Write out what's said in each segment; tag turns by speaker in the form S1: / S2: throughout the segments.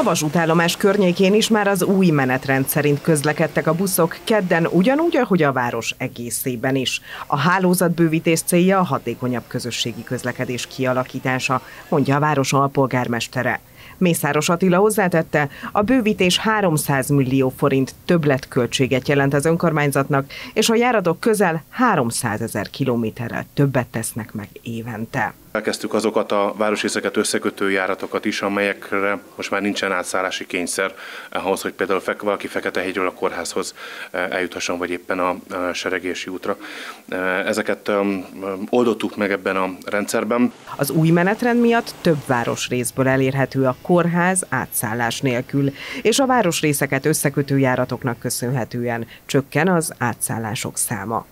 S1: A vasútállomás környékén is már az új menetrend szerint közlekedtek a buszok kedden ugyanúgy, ahogy a város egészében is. A hálózatbővítés célja a hatékonyabb közösségi közlekedés kialakítása, mondja a város alpolgármestere. Mészáros Attila hozzátette, a bővítés 300 millió forint többletköltséget jelent az önkormányzatnak, és a járatok közel 300 ezer kilométerrel többet tesznek meg évente.
S2: Elkezdtük azokat a városrészeket összekötő járatokat is, amelyekre most már nincsen átszállási kényszer, ahhoz, hogy például valaki Feketehegyről a kórházhoz eh, eljuthasson, vagy éppen a seregési útra. Eh, ezeket oldottuk meg ebben a rendszerben.
S1: Az új menetrend miatt több városrészből elérhető a kórház átszállás nélkül, és a városrészeket összekötő járatoknak köszönhetően csökken az átszállások száma.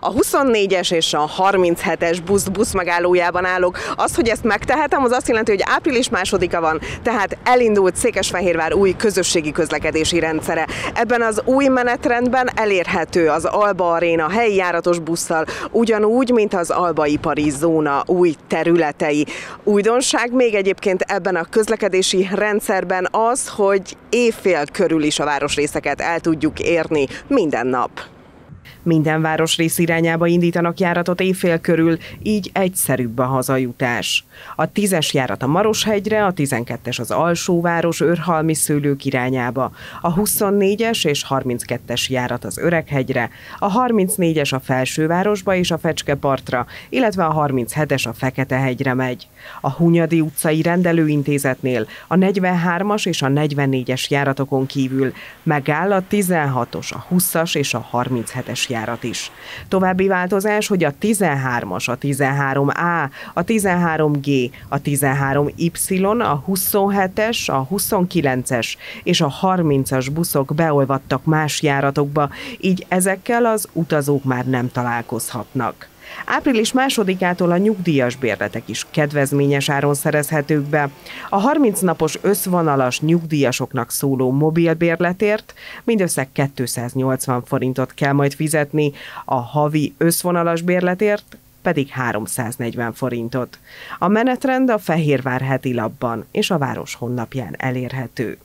S1: A 24-es és a 37-es busz buszmegállójában állok. Az, hogy ezt megtehetem, az azt jelenti, hogy április másodika van, tehát elindult Székesfehérvár új közösségi közlekedési rendszere. Ebben az új menetrendben elérhető az Alba Aréna helyi járatos busszal, ugyanúgy, mint az Alba ipari zóna új területei. Újdonság még egyébként ebben a közlekedési rendszerben az, hogy évfél körül is a városrészeket el tudjuk érni minden nap. Minden városrész irányába indítanak járatot évfél körül, így egyszerűbb a hazajutás. A tízes járat a Maroshegyre, a 12-es az Alsóváros őrhalmi szőlők irányába, a 24-es és 32-es járat az Öreghegyre, a 34-es a Felsővárosba és a Fecskepartra, illetve a 37-es a Feketehegyre megy. A Hunyadi utcai rendelőintézetnél a 43-as és a 44-es járatokon kívül megáll a 16-os, a 20-as és a 37-es járat is. További változás, hogy a 13-as, a 13A, a 13G, a 13Y, a 27-es, a 29-es és a 30-as buszok beolvadtak más járatokba, így ezekkel az utazók már nem találkozhatnak. Április másodikától a nyugdíjas bérletek is kedvezményes áron szerezhetők be. A 30 napos összvonalas nyugdíjasoknak szóló mobilbérletért mindössze 280 forintot kell majd fizetni, a havi összvonalas bérletért pedig 340 forintot. A menetrend a Fehérvár heti labban és a város honlapján elérhető.